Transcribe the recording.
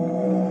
Oh.